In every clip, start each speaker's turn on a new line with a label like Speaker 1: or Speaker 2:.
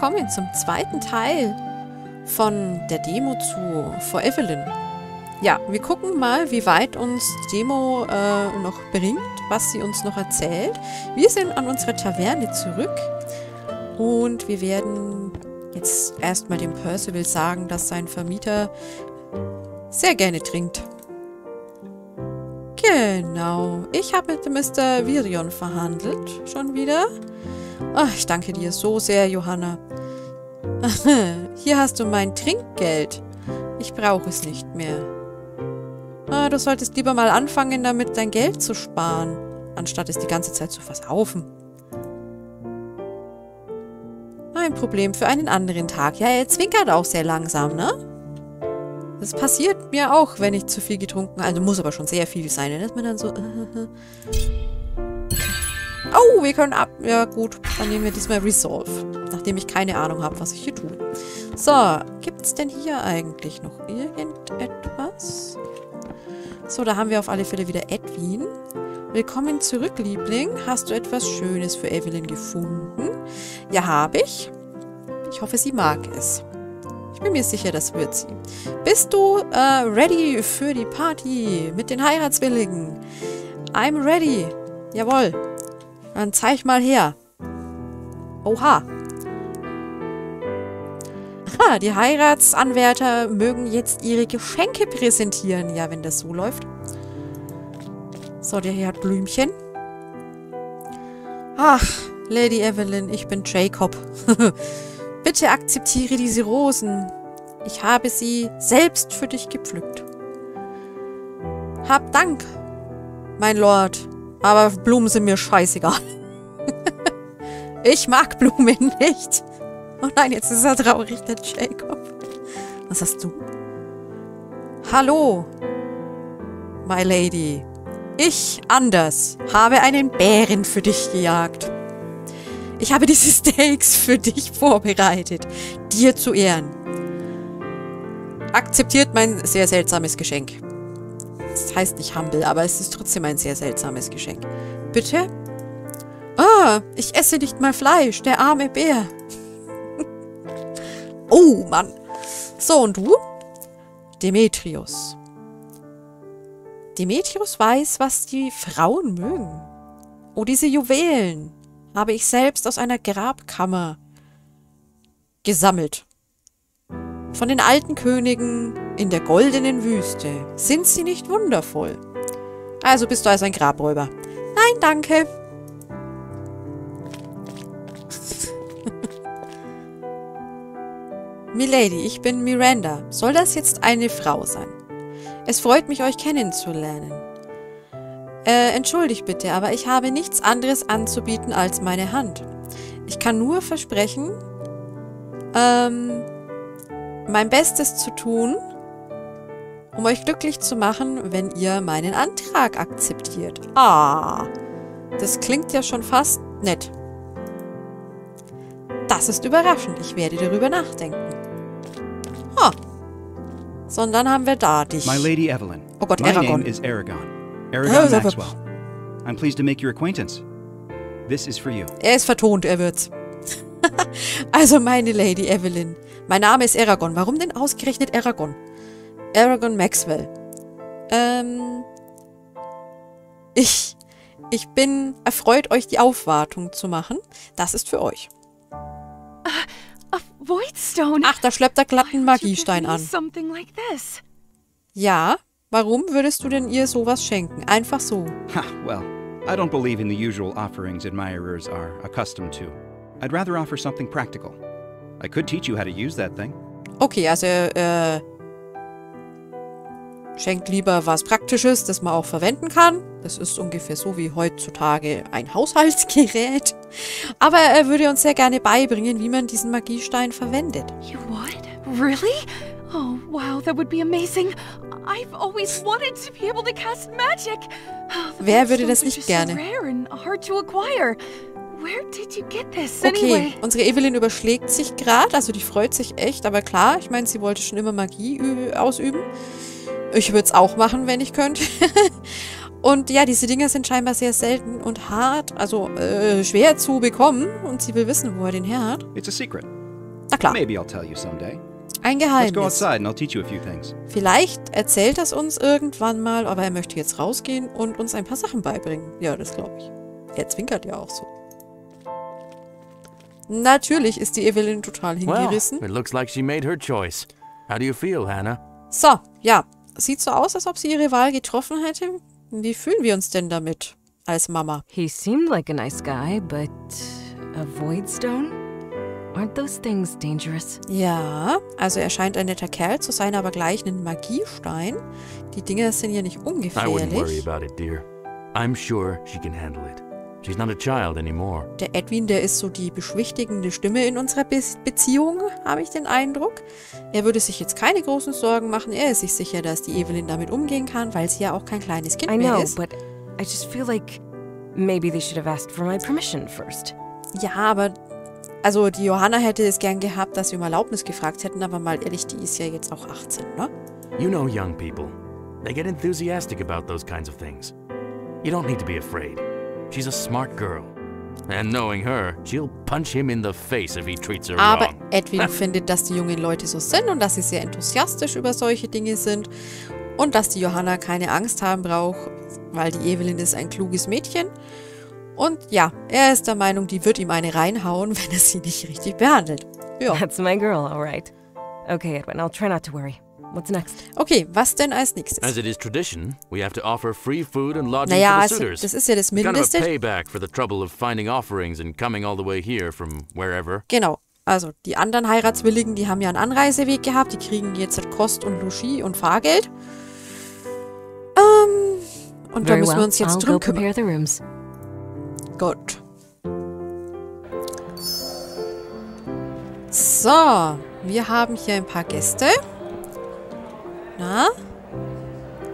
Speaker 1: willkommen zum zweiten Teil von der Demo zu For Evelyn. Ja, wir gucken mal, wie weit uns die Demo äh, noch bringt, was sie uns noch erzählt. Wir sind an unserer Taverne zurück und wir werden jetzt erstmal dem Percival sagen, dass sein Vermieter sehr gerne trinkt. Genau. Ich habe mit Mr. Virion verhandelt. Schon wieder. Ach, ich danke dir so sehr, Johanna. Hier hast du mein Trinkgeld. Ich brauche es nicht mehr. Ah, du solltest lieber mal anfangen, damit dein Geld zu sparen, anstatt es die ganze Zeit zu versaufen. Ein Problem für einen anderen Tag. Ja, er zwinkert auch sehr langsam, ne? Das passiert mir auch, wenn ich zu viel getrunken Also muss aber schon sehr viel sein. Dann ist man dann so... Oh, wir können ab... Ja gut, dann nehmen wir diesmal Resolve. Nachdem ich keine Ahnung habe, was ich hier tue. So, gibt es denn hier eigentlich noch irgendetwas? So, da haben wir auf alle Fälle wieder Edwin. Willkommen zurück, Liebling. Hast du etwas Schönes für Evelyn gefunden? Ja, habe ich. Ich hoffe, sie mag es. Ich bin mir sicher, das wird sie. Bist du äh, ready für die Party mit den Heiratswilligen? I'm ready. Jawohl. Dann zeig mal her. Oha. Aha, die Heiratsanwärter mögen jetzt ihre Geschenke präsentieren. Ja, wenn das so läuft. So, der hier hat Blümchen. Ach, Lady Evelyn, ich bin Jacob. Bitte akzeptiere diese Rosen. Ich habe sie selbst für dich gepflückt. Hab Dank, mein Lord. Aber Blumen sind mir scheißegal. ich mag Blumen nicht. Oh nein, jetzt ist er traurig, der Jacob. Was hast du? Hallo, my lady. Ich, Anders, habe einen Bären für dich gejagt. Ich habe diese Steaks für dich vorbereitet, dir zu Ehren. Akzeptiert mein sehr seltsames Geschenk. Das heißt nicht humble, aber es ist trotzdem ein sehr seltsames Geschenk. Bitte? Ah, ich esse nicht mal Fleisch, der arme Bär. oh, Mann. So, und du? Demetrius. Demetrius weiß, was die Frauen mögen. Oh, diese Juwelen habe ich selbst aus einer Grabkammer gesammelt. Von den alten Königen in der goldenen Wüste. Sind sie nicht wundervoll? Also bist du also ein Grabräuber. Nein, danke. Milady, ich bin Miranda. Soll das jetzt eine Frau sein? Es freut mich, euch kennenzulernen. Äh, entschuldigt bitte, aber ich habe nichts anderes anzubieten als meine Hand. Ich kann nur versprechen, ähm, mein Bestes zu tun, um euch glücklich zu machen, wenn ihr meinen Antrag akzeptiert. Ah, das klingt ja schon fast nett. Das ist überraschend. Ich werde darüber nachdenken. Ha. So, und dann haben wir da dich.
Speaker 2: My Lady Evelyn.
Speaker 1: Oh Gott,
Speaker 2: My
Speaker 1: Aragon.
Speaker 2: name is Aragon.
Speaker 1: Oh,
Speaker 2: Aragon
Speaker 1: das-
Speaker 2: Maxwell. I'm pleased to make your acquaintance. This is for you.
Speaker 1: Er ist vertont, er wird's. also, meine Lady Evelyn. Mein Name ist Aragon. Warum denn ausgerechnet Aragon? Aragon Maxwell. Ähm. Ich. Ich bin erfreut, euch die Aufwartung zu machen. Das ist für euch.
Speaker 3: A Voidstone.
Speaker 1: Ach, da schleppt er glatt einen
Speaker 3: Why would you
Speaker 1: Magiestein an. Ja, warum würdest du denn ihr sowas schenken? Einfach so.
Speaker 2: Ha, well, I don't believe in the usual offerings admirers are accustomed to. I'd rather offer something practical. I could teach you how to use that thing.
Speaker 1: Okay, also äh, schenkt lieber was Praktisches, das man auch verwenden kann. Das ist ungefähr so wie heutzutage ein Haushaltsgerät. Aber er würde uns sehr gerne beibringen, wie man diesen Magiestein verwendet.
Speaker 3: You would? Really? Oh, wow, that would be amazing. I've always wanted to be able to cast magic. Oh,
Speaker 1: Wer würde das nicht
Speaker 3: just
Speaker 1: gerne?
Speaker 3: So rare and hard to acquire. Where did you get this
Speaker 1: Okay,
Speaker 3: anyway?
Speaker 1: unsere Evelyn überschlägt sich gerade, also die freut sich echt, aber klar, ich meine, sie wollte schon immer Magie ausüben. Ich würde es auch machen, wenn ich könnte. und ja, diese Dinger sind scheinbar sehr selten und hart, also äh, schwer zu bekommen und sie will wissen, wo er den her hat.
Speaker 2: It's a secret.
Speaker 1: klar,
Speaker 2: Maybe I'll tell you someday.
Speaker 1: ein Geheimnis.
Speaker 2: outside and I'll teach you a few things.
Speaker 1: Vielleicht erzählt das uns irgendwann mal, aber er möchte jetzt rausgehen und uns ein paar Sachen beibringen. Ja, das glaube ich. Er zwinkert ja auch so. Natürlich ist die Evelyn total
Speaker 4: Well,
Speaker 1: hingerissen.
Speaker 4: it looks like she made her choice. How do you feel, Hannah?
Speaker 1: So, ja. Sieht so aus, als ob sie ihre Wahl getroffen hätte. Wie fühlen wir uns denn damit als Mama?
Speaker 5: He seemed like a nice guy, but a void stone? Aren't those things dangerous?
Speaker 1: Ja, also er scheint ein netter Kerl zu sein, aber gleich ein Magiestein. Die Dinger sind ja nicht
Speaker 4: I wouldn't worry
Speaker 1: ungefährlich.
Speaker 4: about it, dear. I'm sure she can handle it. She's not a child anymore.
Speaker 1: Der Edwin, der ist so die beschwichtigende Stimme in unserer Be Beziehung, habe ich den Eindruck. Er würde sich jetzt keine großen Sorgen machen. Er ist sich sicher, dass die Evelyn damit umgehen kann, weil sie ja auch kein kleines Kind
Speaker 5: I
Speaker 1: mehr
Speaker 5: know,
Speaker 1: ist.
Speaker 5: but I just feel like maybe they should have asked for my permission first.
Speaker 1: Ja, aber also die Johanna hätte es gern gehabt, dass wir um Erlaubnis gefragt hätten, aber mal ehrlich, die ist ja jetzt auch 18, ne?
Speaker 4: You know young people. They get enthusiastic about those kinds of things. You don't need to be afraid. She's a smart girl. And knowing her, she'll punch him in the face if he treats her
Speaker 1: Aber
Speaker 4: wrong.
Speaker 1: Edwin findet, dass die jungen Leute so sind und dass sie sehr enthusiastisch über solche Dinge sind und dass die Johanna keine Angst haben braucht, weil die Evelyn ist ein kluges Mädchen. Und ja, er ist der Meinung, die wird ihm eine reinhauen, wenn er sie nicht richtig behandelt. Ja.
Speaker 5: That's my girl, all right. Okay, Edwin, I'll try not to worry. What's next?
Speaker 1: Okay, was denn als nächstes?
Speaker 4: As it is tradition, we have to offer free food and lodging
Speaker 1: naja,
Speaker 4: for the
Speaker 1: also,
Speaker 4: suitors.
Speaker 1: das ist ja das
Speaker 4: It's kind of a
Speaker 1: Mindeste.
Speaker 4: payback for the trouble of finding offerings and coming all the way here from wherever.
Speaker 1: Genau. Also, die anderen Heiratswilligen, die haben ja einen Anreiseweg gehabt. Die kriegen jetzt halt Kost und Logis und Fahrgeld. Ähm, und da
Speaker 5: Very
Speaker 1: müssen wir uns jetzt
Speaker 5: I'll
Speaker 1: drum
Speaker 5: go
Speaker 1: kümmern.
Speaker 5: prepare the rooms.
Speaker 1: Gut. So, wir haben hier ein paar Gäste. Na?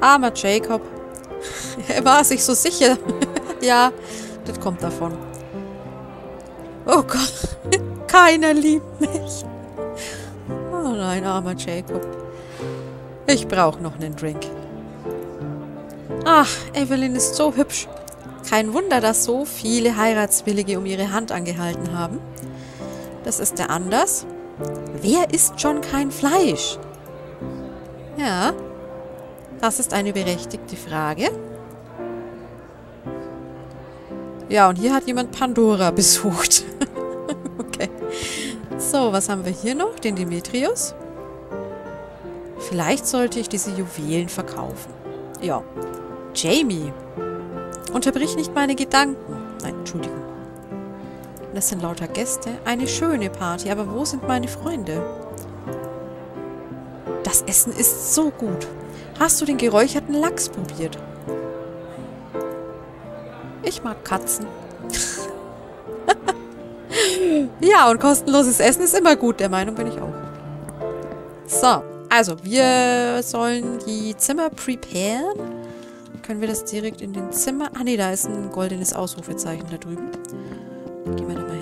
Speaker 1: Armer Jacob. Er war sich so sicher. ja, das kommt davon. Oh Gott, keiner liebt mich. Oh nein, armer Jacob. Ich brauche noch einen Drink. Ach, Evelyn ist so hübsch. Kein Wunder, dass so viele Heiratswillige um ihre Hand angehalten haben. Das ist der Anders. Wer isst schon kein Fleisch? Ja, das ist eine berechtigte Frage. Ja, und hier hat jemand Pandora besucht. okay. So, was haben wir hier noch? Den Demetrius. Vielleicht sollte ich diese Juwelen verkaufen. Ja. Jamie. Unterbrich nicht meine Gedanken. Nein, Entschuldigung. Das sind lauter Gäste. Eine schöne Party, aber wo sind meine Freunde? Das Essen ist so gut. Hast du den geräucherten Lachs probiert? Ich mag Katzen. ja, und kostenloses Essen ist immer gut. Der Meinung bin ich auch. So, also, wir sollen die Zimmer preparen. Können wir das direkt in den Zimmer... Ah, nee, da ist ein goldenes Ausrufezeichen da drüben. Gehen wir da mal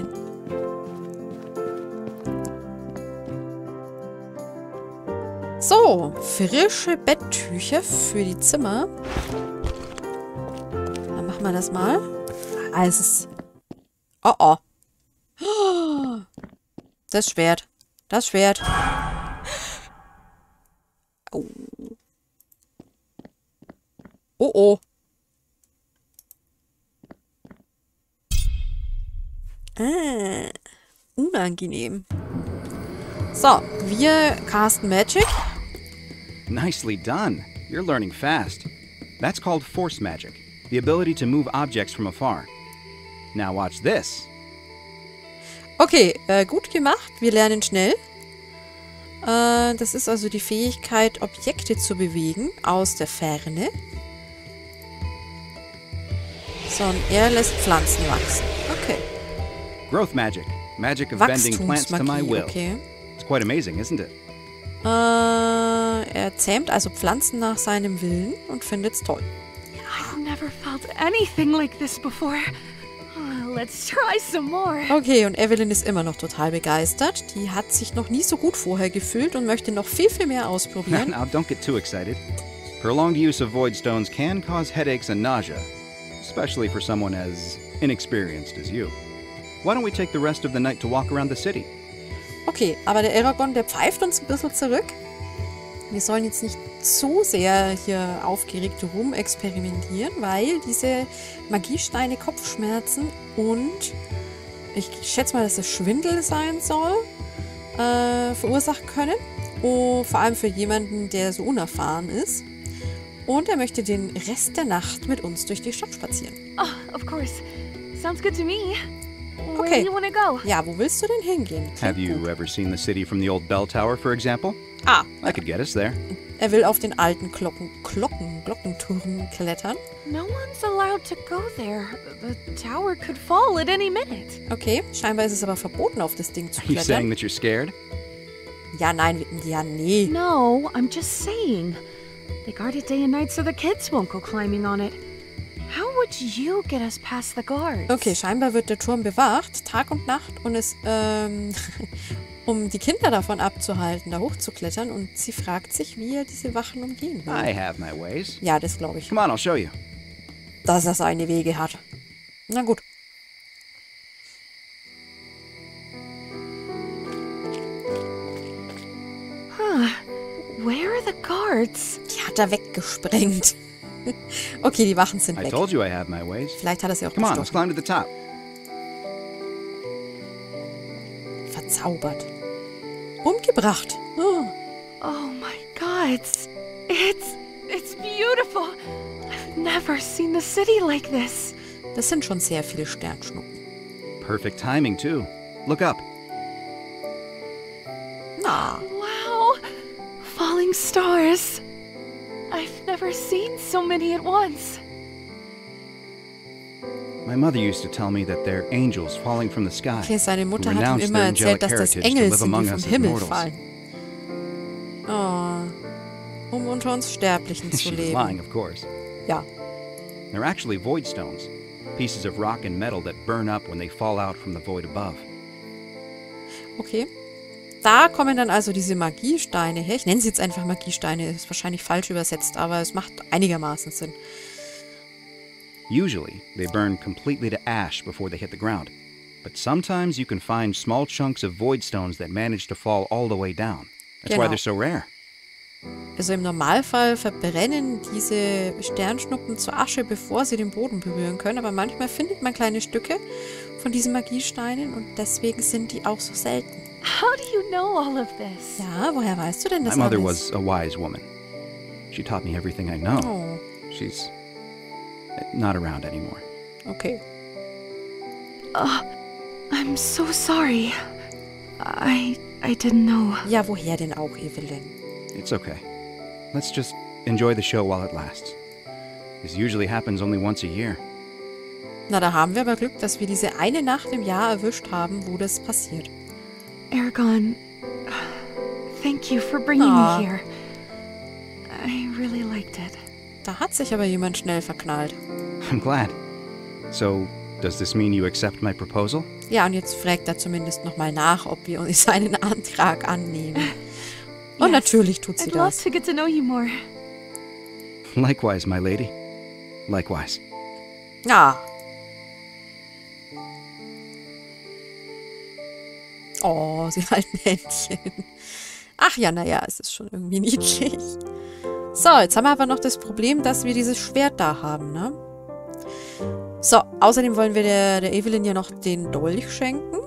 Speaker 1: So, frische Betttücher für die Zimmer. Dann machen wir das mal. Ah, es ist... Oh, oh. Das Schwert. Das Schwert. Oh. Oh, oh. Ah, unangenehm. So, wir casten Magic.
Speaker 2: Nicely done. You're learning fast. That's called force magic, the ability to move objects from afar. Now watch this.
Speaker 1: Okay, äh, gut gemacht. Wir lernen schnell. Äh, das ist also die Fähigkeit, Objekte zu bewegen aus der Ferne. So, und er lässt Pflanzen wachsen. Okay.
Speaker 2: Growth magic, magic of bending plants to my will.
Speaker 1: okay.
Speaker 2: It's quite amazing, isn't it?
Speaker 1: Äh, er zähmt also Pflanzen nach seinem Willen und findet's toll.
Speaker 3: I've never felt anything like this before. Let's try some more.
Speaker 1: Okay, und Evelyn ist immer noch total begeistert. Die hat sich noch nie so gut vorher gefühlt und möchte noch viel, viel mehr ausprobieren.
Speaker 2: now don't get too excited. Prolonged use of void stones can cause headaches and nausea, especially for someone as inexperienced as you. Why don't we take the rest of the night to walk around the city?
Speaker 1: Okay, aber der Aragon, der pfeift uns ein bisschen zurück. Wir sollen jetzt nicht zu sehr hier aufgeregt rumexperimentieren, weil diese Magiesteine Kopfschmerzen und ich schätze mal, dass es Schwindel sein soll, äh, verursachen können. Oh, vor allem für jemanden, der so unerfahren ist. Und er möchte den Rest der Nacht mit uns durch die Stadt spazieren.
Speaker 3: Oh, of course. Sounds good to me. Where
Speaker 1: Okay.
Speaker 3: do you want to go?
Speaker 1: Ja, wo willst du denn hingehen?
Speaker 2: Have you
Speaker 1: gut.
Speaker 2: ever seen the city from the old bell tower, for example?
Speaker 1: Ah,
Speaker 2: I could get us there.
Speaker 1: er will auf den alten Glocken, Glocken, Glockenturm klettern.
Speaker 3: No one's allowed to go there. The tower could fall at any minute.
Speaker 1: Okay, scheinbar ist es aber verboten, auf das Ding zu
Speaker 2: Are you saying
Speaker 1: klettern.
Speaker 2: that you're scared?
Speaker 1: Ja, nein, ja, nee.
Speaker 3: No, I'm just saying. They guard it day and night so the kids won't go climbing on it. How would you get us past the guards?
Speaker 1: Okay, scheinbar wird der Turm bewacht, Tag und Nacht, und es, ähm, um die Kinder davon abzuhalten, da hochzuklettern. Und sie fragt sich, wie er diese Wachen umgehen will.
Speaker 2: I have my ways.
Speaker 1: Ja, das glaube ich.
Speaker 2: Come on, I'll show you.
Speaker 1: Dass er seine Wege hat. Na gut.
Speaker 3: Huh. Where are the guards?
Speaker 1: Die hat er weggesprengt. okay, die Wachen sind
Speaker 2: I
Speaker 1: weg.
Speaker 2: told you I have my ways.
Speaker 1: Vielleicht hat er sie auch
Speaker 2: Come on, let's climb to the top.
Speaker 1: Verzaubert. Umgebracht. Oh.
Speaker 3: Oh my god. It's it's beautiful. I've never seen the city like this.
Speaker 1: Das sind schon sehr viele Sternschnuppen.
Speaker 2: Perfect timing, too. Look up.
Speaker 1: Na,
Speaker 3: Wow. Falling stars. I've never seen so many at once.
Speaker 1: Okay, seine Mutter hat ihm immer erzählt, dass das Engel sind, die vom Himmel fallen. Oh, um unter uns Sterblichen zu leben.
Speaker 2: lying, of course.
Speaker 1: Ja,
Speaker 2: They're actually void stones, pieces of rock and metal that burn up when they fall out from the void above.
Speaker 1: okay. Da kommen dann also diese Magiesteine her. Ich nenne sie jetzt einfach Magiesteine, ist wahrscheinlich falsch übersetzt, aber es macht einigermaßen Sinn.
Speaker 2: Usually, they burn completely to ash before they hit the ground. But sometimes you can find small chunks of void stones that manage to fall all the way down. That's why they're so rare.
Speaker 1: Also im Normalfall verbrennen diese Sternschnuppen zu Asche, bevor sie den Boden berühren können. Aber manchmal findet man kleine Stücke von diesen Magiesteinen und deswegen sind die auch so selten.
Speaker 3: How do you know all of this?
Speaker 1: Ja, woher weißt du denn das
Speaker 2: My mother
Speaker 1: alles?
Speaker 2: was a wise woman. She taught me everything I know.
Speaker 1: Oh,
Speaker 2: She's not around anymore.
Speaker 1: okay.
Speaker 3: I'm so sorry. I I didn't know.
Speaker 1: Ja, woher denn auch, Evelyn?
Speaker 2: It's okay. Let's just enjoy the show while it lasts. This usually happens only once a year.
Speaker 1: Na, da haben wir aber Glück, dass wir diese eine Nacht im Jahr erwischt haben, wo das passiert.
Speaker 3: Aragon, thank you for bringing
Speaker 1: Aw.
Speaker 3: me here. I really liked it.
Speaker 1: Da hat sich aber jemand schnell verknallt.
Speaker 2: I'm glad. So, does this mean you accept my proposal?
Speaker 1: Ja, und jetzt fragt er zumindest nochmal nach, ob wir uns seinen Antrag annehmen. Und
Speaker 3: Yes.
Speaker 1: natürlich tut sie
Speaker 3: I'd love
Speaker 1: das.
Speaker 3: to get to know you more.
Speaker 2: Likewise, my lady. Likewise.
Speaker 1: Ja. Oh, sie halten Händchen. Ach ja, naja, es ist schon irgendwie niedlich. So, jetzt haben wir aber noch das Problem, dass wir dieses Schwert da haben, ne? So, außerdem wollen wir der, der Evelyn ja noch den Dolch schenken.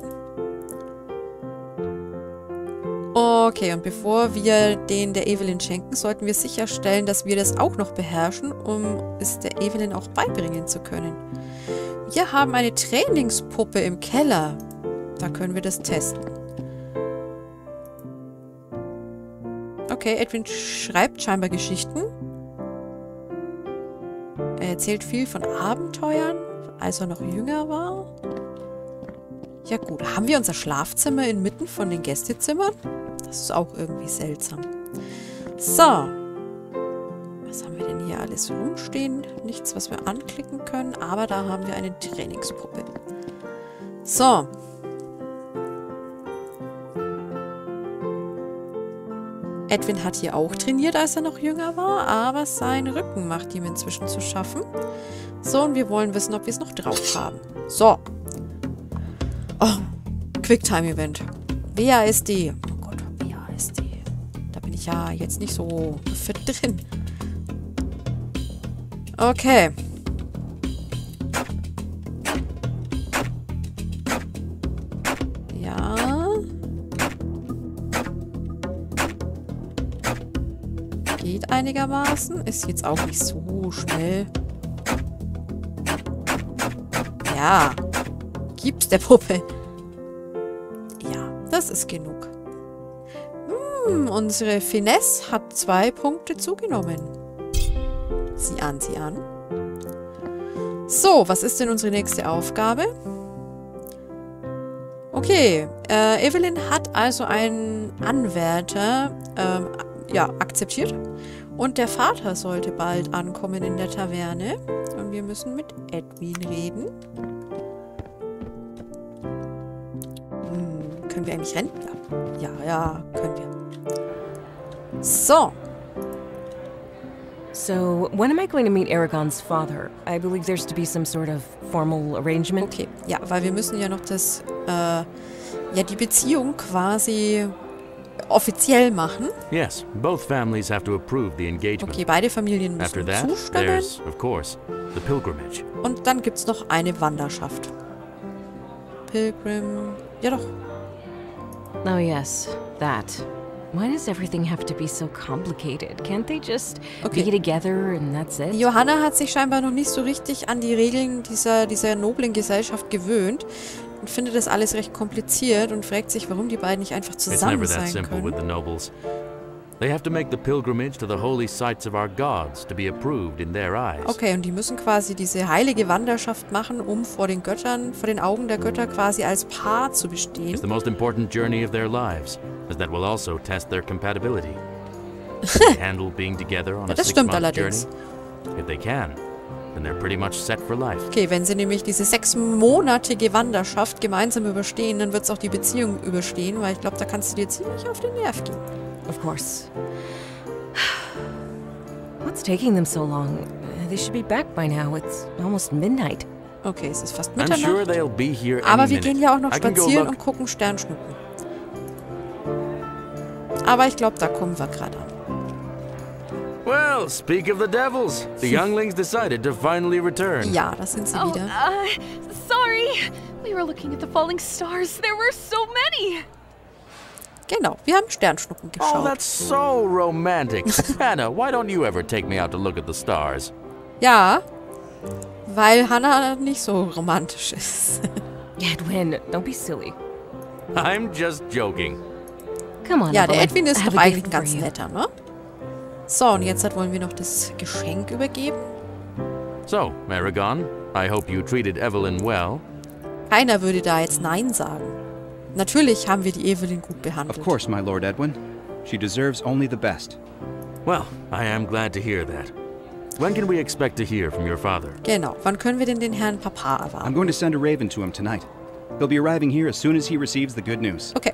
Speaker 1: Okay, und bevor wir den der Evelyn schenken, sollten wir sicherstellen, dass wir das auch noch beherrschen, um es der Evelyn auch beibringen zu können. Wir haben eine Trainingspuppe im Keller. Da können wir das testen. Okay, Edwin schreibt scheinbar Geschichten. Er erzählt viel von Abenteuern, als er noch jünger war. Ja gut, haben wir unser Schlafzimmer inmitten von den Gästezimmern? Das ist auch irgendwie seltsam. So. Was haben wir denn hier alles rumstehen? Nichts, was wir anklicken können, aber da haben wir eine Trainingspuppe. So. Edwin hat hier auch trainiert, als er noch jünger war, aber sein Rücken macht ihm inzwischen zu schaffen. So, und wir wollen wissen, ob wir es noch drauf haben. So. Oh, Quicktime-Event. WASD. Oh Gott, WASD. Da bin ich ja jetzt nicht so fit drin. Okay. Einigermaßen. Ist jetzt auch nicht so schnell. Ja. Gib's der Puppe. Ja, das ist genug. Hm, unsere Finesse hat zwei Punkte zugenommen. Sieh an, sieh an. So, was ist denn unsere nächste Aufgabe? Okay, äh, Evelyn hat also einen Anwärter ähm, ja, akzeptiert. Und der Vater sollte bald ankommen in der Taverne. Und wir müssen mit Edwin reden. Hm, können wir eigentlich rennen? Ja, ja, ja können wir. So,
Speaker 5: So, when am I going to meet Aragon's father? I believe there's to be some sort of formal arrangement.
Speaker 1: Okay, ja, weil wir müssen ja noch das, äh, ja, die Beziehung quasi offiziell machen.
Speaker 4: Yes, both families have to approve the engagement.
Speaker 1: Okay, beide Familien
Speaker 4: After
Speaker 1: müssen
Speaker 4: that,
Speaker 1: zustimmen.
Speaker 4: there's, of course, the pilgrimage.
Speaker 1: Und dann gibt's noch eine Wanderschaft. Pilgrim. Ja doch.
Speaker 5: Oh, yes, that. Why does everything have to be so complicated? Can't they just
Speaker 1: Okay.
Speaker 5: be together and that's it?
Speaker 1: Johanna hat sich scheinbar noch nicht so richtig an die Regeln dieser, dieser noblen Gesellschaft gewöhnt und findet das alles recht kompliziert und fragt sich, warum die beiden nicht einfach zusammen sein können. Okay, und die müssen quasi diese heilige Wanderschaft machen, um vor den Göttern, vor den Augen der Götter quasi als Paar zu bestehen.
Speaker 4: It's the most important journey of their lives, as that will also test their compatibility. Handle being together on
Speaker 1: Ja,
Speaker 4: a
Speaker 1: das stimmt
Speaker 4: six-month journey?
Speaker 1: allerdings.
Speaker 4: If they can, then they're pretty much set for life.
Speaker 1: Okay, wenn sie nämlich diese sechsmonatige Wanderschaft gemeinsam überstehen, dann wird es auch die Beziehung überstehen, weil ich glaube, da kannst du dir ziemlich auf den Nerv gehen.
Speaker 5: Of course. What's taking them so long? They should be back by now. It's almost midnight.
Speaker 1: Okay, es ist fast
Speaker 4: I'm sure
Speaker 1: Mitternacht.
Speaker 4: they'll be here any
Speaker 1: Aber wir
Speaker 4: minute.
Speaker 1: gehen ja auch noch spazieren
Speaker 4: look.
Speaker 1: und gucken Sternschnuppen. Aber ich glaube, da kommen wir gerade an.
Speaker 4: Well, speak of the devils. The younglings decided to finally return.
Speaker 1: Ja, da sind sie
Speaker 3: Oh,
Speaker 1: wieder.
Speaker 3: uh, sorry. We were looking at the falling stars. There were so many.
Speaker 1: Genau, wir haben Sternschnuppen
Speaker 4: Oh, that's so romantic. Hannah, why don't you ever take me out to look at the stars?
Speaker 1: ja, weil Hannah nicht so romantisch ist.
Speaker 5: Edwin, don't be silly.
Speaker 4: I'm just joking.
Speaker 5: Come on,
Speaker 1: ja, der
Speaker 5: Evelyn.
Speaker 1: Edwin
Speaker 5: I
Speaker 1: ist
Speaker 5: have
Speaker 1: doch
Speaker 5: a
Speaker 1: eigentlich
Speaker 5: gift
Speaker 1: ein
Speaker 5: for
Speaker 1: ganz
Speaker 5: you.
Speaker 1: netter, ne? So, und jetzt wollen wir noch das Geschenk übergeben.
Speaker 4: So, Aragon, I hope you treated Evelyn well.
Speaker 1: Keiner würde da jetzt Nein sagen. Natürlich haben wir die Evelyn gut behandelt.
Speaker 2: Of course, my Lord Edwin. She deserves only the best.
Speaker 4: Well, I am glad to hear that. When can we expect to hear from your father?
Speaker 1: Genau. Wann können wir denn den Herrn Papa
Speaker 2: I'm
Speaker 1: erwarten?
Speaker 2: going to send a raven to him tonight. He'll be arriving here as soon as he receives the good news.
Speaker 1: Okay.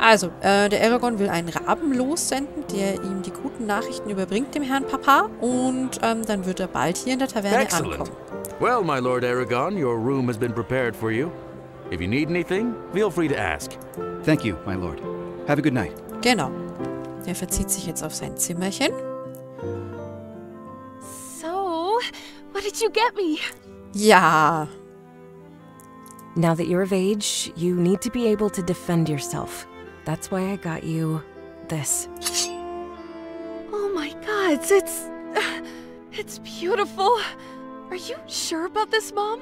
Speaker 1: Also, äh, der Aragorn will einen Raben lossenden, der ihm die guten Nachrichten überbringt, dem Herrn Papa. Und ähm, dann wird er bald hier in der Taverne
Speaker 4: Excellent.
Speaker 1: ankommen.
Speaker 4: Well, my Lord Aragon, your room has been prepared for you. If you need anything, feel free to ask.
Speaker 2: Thank you, my lord. Have a good night.
Speaker 1: Genau. Er verzieht sich jetzt auf sein Zimmerchen.
Speaker 3: So, what did you get me?
Speaker 1: Ja.
Speaker 5: Now that you're of age, you need to be able to defend yourself. That's why I got you this.
Speaker 3: Oh my god, it's. It's beautiful. Are you sure about this, Mom?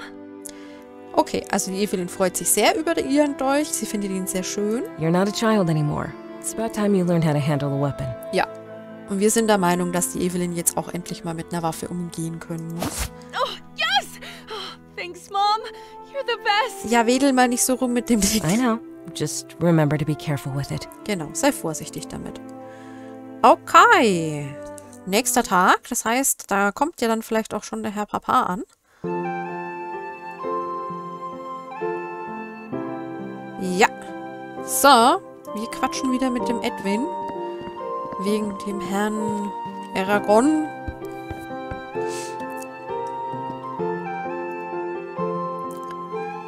Speaker 1: Okay, also die Evelyn freut sich sehr über ihren Dolch. Sie findet ihn sehr schön.
Speaker 5: You're not a child anymore. It's about time you learned how to handle a weapon.
Speaker 1: Ja. Und wir sind der Meinung, dass die Evelyn jetzt auch endlich mal mit einer Waffe umgehen können muss.
Speaker 3: Oh, yes! Oh, thanks, Mom. You're the best.
Speaker 1: Ja, wedel mal nicht so rum mit dem Ding.
Speaker 5: I know. Just remember to be careful with it.
Speaker 1: Genau, sei vorsichtig damit. Okay. Nächster Tag, das heißt, da kommt ja dann vielleicht auch schon der Herr Papa an. Ja. So, wir quatschen wieder mit dem Edwin. Wegen dem Herrn Aragon.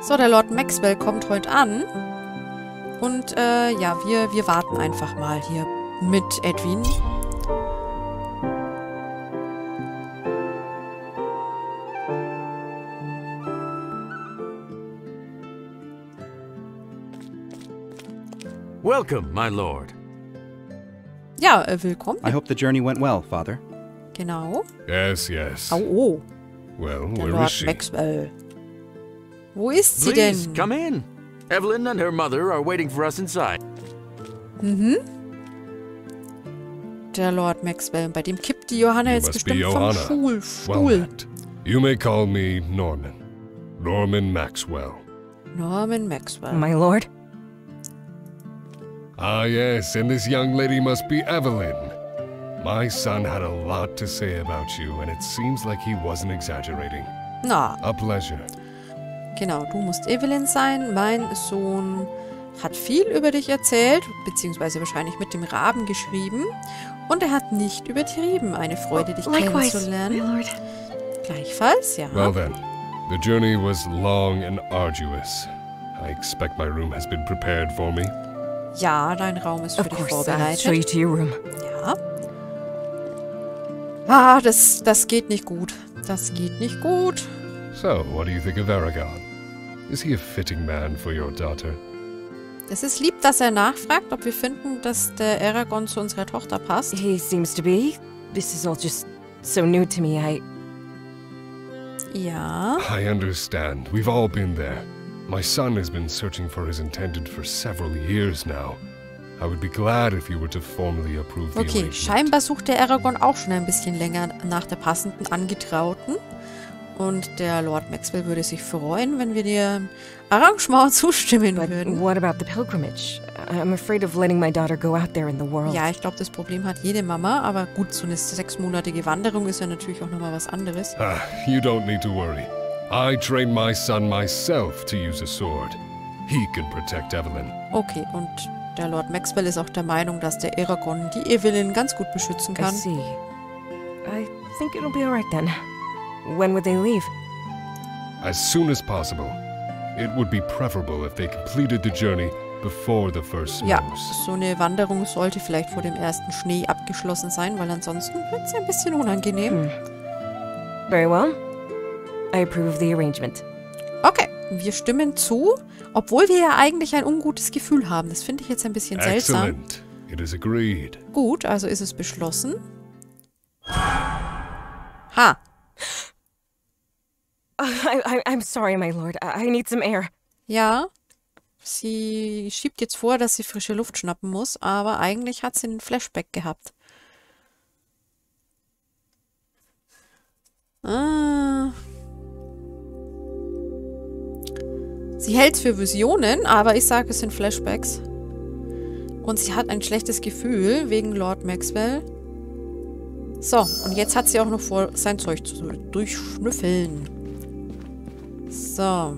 Speaker 1: So, der Lord Maxwell kommt heute an. Und äh, ja, wir, wir warten einfach mal hier mit Edwin.
Speaker 4: Welcome, my lord.
Speaker 1: Ja, äh, willkommen.
Speaker 2: I hope the journey went well, Father.
Speaker 1: Genau.
Speaker 6: Yes, yes.
Speaker 1: Au, oh,
Speaker 6: Well,
Speaker 1: der
Speaker 6: where is
Speaker 1: Lord
Speaker 6: she?
Speaker 1: Maxwell. Wo ist sie
Speaker 4: Please,
Speaker 1: denn?
Speaker 4: come in. Evelyn and her mother are waiting for us inside.
Speaker 1: Mhm. Der Lord Maxwell. Bei dem kippt die Johanna
Speaker 6: You
Speaker 1: jetzt
Speaker 6: must be
Speaker 1: bestimmt vom
Speaker 6: Johanna.
Speaker 1: Stuhl.
Speaker 6: Well met. You may call me Norman. Norman Maxwell.
Speaker 1: Norman Maxwell.
Speaker 5: My lord?
Speaker 6: Ah, yes, and this young lady must be Evelyn. My son had a lot to say about you, and it seems like he wasn't exaggerating.
Speaker 1: Na,
Speaker 6: A pleasure.
Speaker 1: Genau. Du musst Evelyn sein. Mein Sohn hat viel über dich erzählt, beziehungsweise wahrscheinlich mit dem Raben geschrieben. Und er hat nicht übertrieben. Eine Freude, dich
Speaker 3: Likewise,
Speaker 1: kennenzulernen. Gleichfalls, ja.
Speaker 6: Well then, the journey was long and arduous. I expect my room has been prepared for me.
Speaker 1: ja, dein Raum ist für
Speaker 5: Of
Speaker 1: dich
Speaker 5: course, I'll show you
Speaker 1: vorbereitet.
Speaker 5: to your room.
Speaker 1: Ja. Ah, das, das geht nicht gut. Das geht nicht gut.
Speaker 6: So, what do you think of Aragon? Is he a fitting man for your daughter?
Speaker 1: Es ist lieb, dass er nachfragt, ob wir finden, dass der Aragorn zu unserer Tochter passt.
Speaker 5: He seems to be. This is all just so new to me. I.
Speaker 1: Ja.
Speaker 6: I understand. We've all been there. My son has been searching for his intended for several years now. I would be glad if you were to formally approve the
Speaker 1: Okay, scheinbar sucht der Aragorn auch schon ein bisschen länger nach der passenden Angetrauten. Und der Lord Maxwell würde sich freuen, wenn wir dem Arrangement zustimmen
Speaker 5: But
Speaker 1: würden.
Speaker 5: what about the pilgrimage? I'm afraid of letting my daughter go out there in the world.
Speaker 1: Ja, ich glaube, das Problem hat jede Mama, aber gut, so eine sechsmonatige Wanderung ist ja natürlich auch nochmal was anderes.
Speaker 6: Ah, you don't need to worry. I trained my son myself to use a sword. He can protect Evelyn.
Speaker 1: Okay, und der Lord Maxwell ist auch der Meinung, dass der Aragorn die Evelyn ganz gut beschützen
Speaker 5: I
Speaker 1: kann.
Speaker 5: see. I think it'll be alright then. When would they leave?
Speaker 6: As soon as possible. It would be preferable if they completed the journey before the first snows.
Speaker 1: Ja, so eine Wanderung sollte vielleicht vor dem ersten Schnee abgeschlossen sein, weil ansonsten wird es ein bisschen unangenehm.
Speaker 5: Hmm. Very well. I approve of the arrangement.
Speaker 1: Okay, wir stimmen zu, obwohl wir ja eigentlich ein ungutes Gefühl haben. Das finde ich jetzt ein bisschen seltsam.
Speaker 6: Excellent. It is agreed.
Speaker 1: Gut, also ist es beschlossen. Ha,
Speaker 5: I, I'm sorry, my lord. I, I need some air.
Speaker 1: ja. Sie schiebt jetzt vor, dass sie frische Luft schnappen muss, aber eigentlich hat sie einen Flashback gehabt. Ah. Sie hält es für Visionen, aber ich sage, es sind Flashbacks. Und sie hat ein schlechtes Gefühl wegen Lord Maxwell. So, und jetzt hat sie auch noch vor, sein Zeug zu durchschnüffeln. So.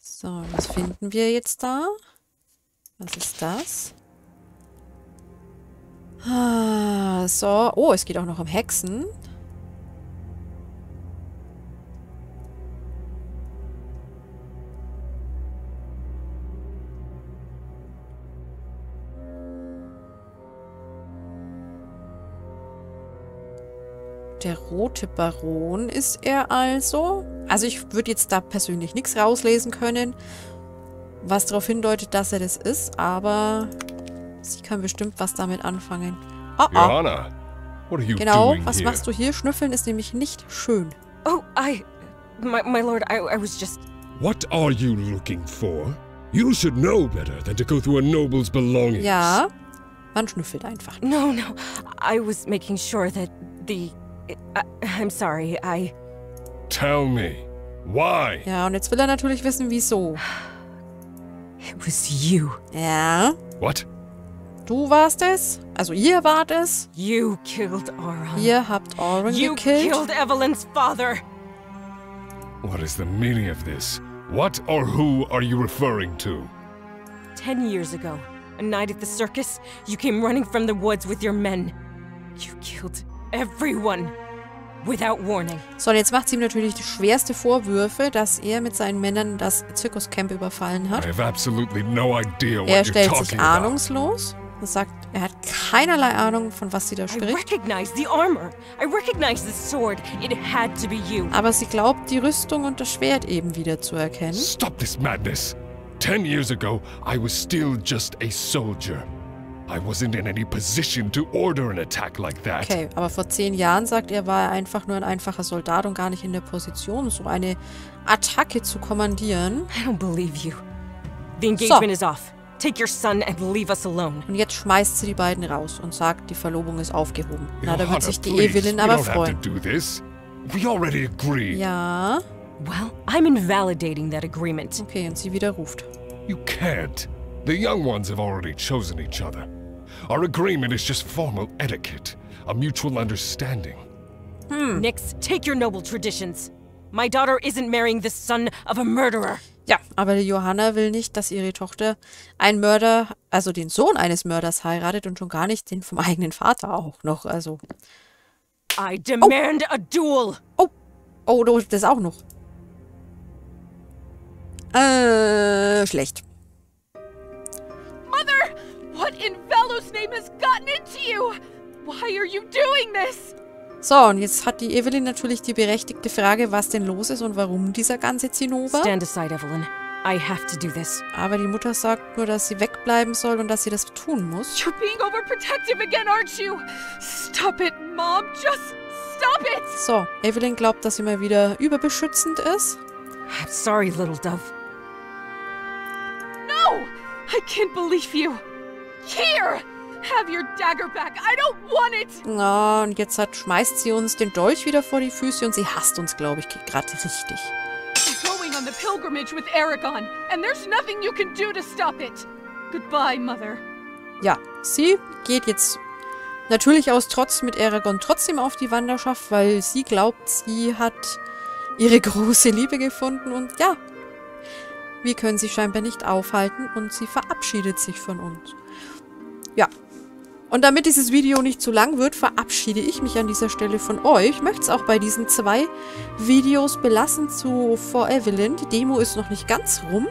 Speaker 1: So, was finden wir jetzt da? Was ist das? Ah, so. Oh, es geht auch noch um Hexen. Der rote Baron ist er also. Also ich würde jetzt da persönlich nichts rauslesen können, was darauf hindeutet, dass er das ist, aber sie kann bestimmt was damit anfangen. Oh, oh.
Speaker 6: Johanna, what are you
Speaker 1: Genau,
Speaker 6: doing
Speaker 1: was
Speaker 6: here?
Speaker 1: machst du hier? Schnüffeln ist nämlich nicht schön.
Speaker 5: Oh, I. My, my lord, I, I was just.
Speaker 7: What are you looking for? You should know better than to go through a noble's belongings.
Speaker 1: Ja, man schnüffelt einfach.
Speaker 5: No, no. I was making sure that the. I, I'm sorry. I.
Speaker 6: Tell me, why?
Speaker 1: Ja, und jetzt will er natürlich wissen, wieso.
Speaker 5: It was you.
Speaker 1: Ja,
Speaker 6: What?
Speaker 1: du warst es. Also ihr wart es.
Speaker 5: You killed Auron.
Speaker 1: Ihr habt Oren
Speaker 5: You
Speaker 1: gekillt.
Speaker 5: killed Evelyn's father.
Speaker 6: What is the meaning of this? What or who are you referring to?
Speaker 5: Ten years ago, a night at the circus, you came running from the woods with your men. You killed everyone. without warning.
Speaker 1: So, und jetzt macht sie ihm natürlich die schwerste Vorwürfe, dass er mit seinen Männern das Zirkuscamp überfallen
Speaker 6: I
Speaker 1: hat.
Speaker 6: have absolutely no idea what
Speaker 1: Er
Speaker 6: you're
Speaker 1: stellt
Speaker 6: talking
Speaker 1: sich
Speaker 6: about.
Speaker 1: ahnungslos und sagt, er hat keinerlei Ahnung, von was sie da
Speaker 5: I
Speaker 1: spricht.
Speaker 5: recognize the armor. I recognize the sword. It had to be you.
Speaker 1: Aber sie glaubt, die Rüstung und das Schwert eben wieder zu erkennen.
Speaker 6: Stop this madness. Ten years ago, I was still just a soldier. I wasn't in any position to order an attack like that.
Speaker 1: Okay, aber vor zehn Jahren, sagt er, war er einfach nur ein einfacher Soldat und gar nicht in der Position, so eine Attacke zu kommandieren.
Speaker 5: I don't believe you. The engagement is off. Take your son and leave us alone.
Speaker 1: Und jetzt schmeißt sie die beiden raus und sagt, die Verlobung ist aufgehoben. Na, da wird sich die Evelyn
Speaker 6: we
Speaker 1: aber
Speaker 6: don't have
Speaker 1: freuen.
Speaker 6: to do this. We already agreed.
Speaker 1: Ja,
Speaker 5: Well, I'm invalidating that agreement.
Speaker 1: okay, und sie widerruft.
Speaker 6: You can't. The young ones have already chosen each other. Our agreement is just formal etiquette, a mutual understanding.
Speaker 5: Nix, take your noble traditions. My daughter isn't marrying the son of a murderer.
Speaker 1: Ja, aber Johanna will nicht, dass ihre Tochter einen Mörder, also den Sohn eines Mörders heiratet und schon gar nicht den vom eigenen Vater auch noch. Also,
Speaker 5: I demand a duel.
Speaker 1: oh, oh, das auch noch. Äh, schlecht.
Speaker 3: Mother! What in Velo's name has gotten into you? Why are you doing this?
Speaker 1: So, und jetzt hat die Evelyn natürlich die berechtigte Frage, was denn los ist und warum dieser ganze Zinnober.
Speaker 5: Stand aside, Evelyn. I have to do this.
Speaker 1: Aber die Mutter sagt nur, dass sie wegbleiben soll und dass sie das tun muss.
Speaker 3: You're being overprotective again, aren't you? Stop it, Mom. Just stop it!
Speaker 1: So, Evelyn glaubt, dass sie mal wieder überbeschützend ist.
Speaker 5: I'm sorry, little dove.
Speaker 3: No! I can't believe you. Here! Have your dagger back. I don't want it!
Speaker 1: Na, und jetzt hat, schmeißt sie uns den Dolch wieder vor die Füße und sie hasst uns, glaube ich, gerade richtig.
Speaker 3: Going on the pilgrimage with Aragon, and there's nothing you can do to stop it. Goodbye, Mother.
Speaker 1: Ja, sie geht jetzt natürlich aus Trotz mit Aragorn trotzdem auf die Wanderschaft, weil sie glaubt, sie hat ihre große Liebe gefunden und ja, wir können sie scheinbar nicht aufhalten und sie verabschiedet sich von uns. Ja. Und damit dieses Video nicht zu lang wird, verabschiede ich mich an dieser Stelle von euch. Ich möchte es auch bei diesen zwei Videos belassen zu For Evelyn. Die Demo ist noch nicht ganz rum.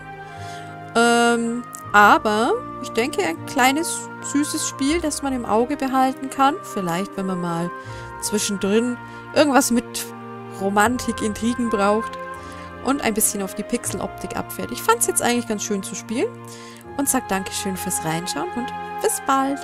Speaker 1: Ähm, aber ich denke, ein kleines, süßes Spiel, das man im Auge behalten kann. Vielleicht, wenn man mal zwischendrin irgendwas mit Romantik, Intrigen braucht und ein bisschen auf die Pixeloptik abfährt. Ich fand es jetzt eigentlich ganz schön zu spielen und sag Dankeschön fürs Reinschauen und bis bald.